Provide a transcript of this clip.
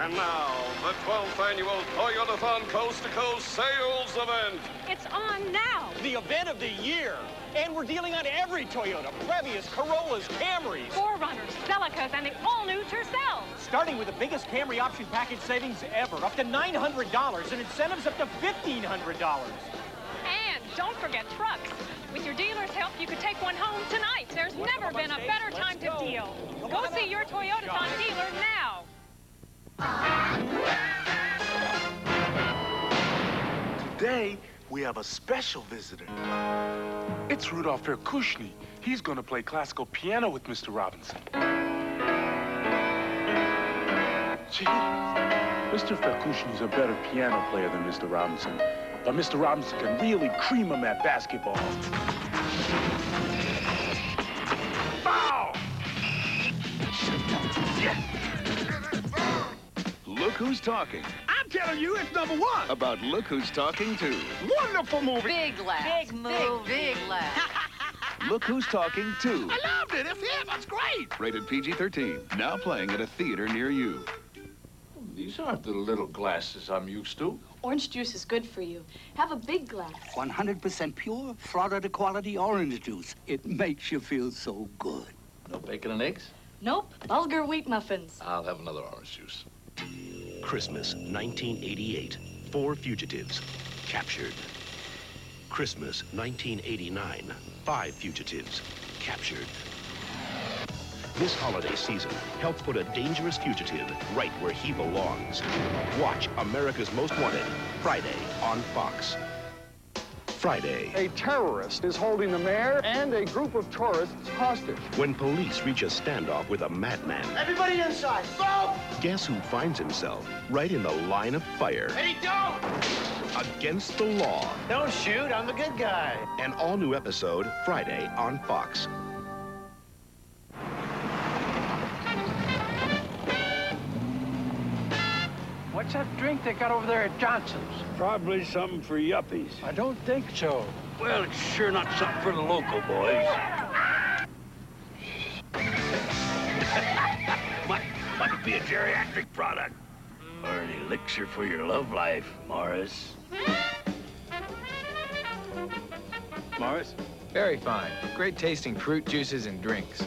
And now, the 12th annual Toyota Toyotathon Coast to Coast Sales Event. It's on now. The event of the year. And we're dealing on every Toyota, Previas, Corollas, Camrys. 4Runners, Celicas, and the all-new Tercel. Starting with the biggest Camry option package savings ever, up to $900, and incentives up to $1,500. And don't forget trucks. With your dealer's help, you could take one home tonight. There's never been a better time to deal. Go see your Toyota Toyotathon dealer now. Today, we have a special visitor. It's Rudolph Verkushny. He's going to play classical piano with Mr. Robinson. Gee, Mr. Verkushny's a better piano player than Mr. Robinson. But Mr. Robinson can really cream him at basketball. Who's talking I'm telling you, it's number one. about Look Who's Talking Too. Wonderful movie. Big laugh. Big move. Big, big laugh. Look Who's Talking Too. I loved it. It's him. It's great. Rated PG-13. Now playing at a theater near you. These aren't the little glasses I'm used to. Orange juice is good for you. Have a big glass. 100% pure Florida quality orange juice. It makes you feel so good. No bacon and eggs? Nope. Bulgur wheat muffins. I'll have another orange juice. Christmas 1988. Four fugitives captured. Christmas 1989. Five fugitives captured. This holiday season, help put a dangerous fugitive right where he belongs. Watch America's Most Wanted Friday on Fox. Friday, A terrorist is holding the mayor and a group of tourists hostage. when police reach a standoff with a madman. Everybody inside. Go! Guess who finds himself right in the line of fire Hey, don't! against the law? Don't shoot. I'm the good guy. An all new episode Friday on Fox. What's that drink they got over there at Johnson's? Probably something for yuppies. I don't think so. Well, it's sure not something for the local boys. might, might be a geriatric product. Or an elixir for your love life, Morris. Morris? Veryfine. Great tasting fruit juices and drinks.